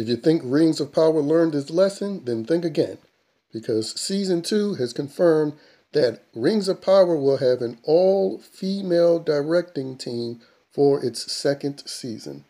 If you think Rings of Power learned its lesson, then think again, because Season 2 has confirmed that Rings of Power will have an all female directing team for its second season.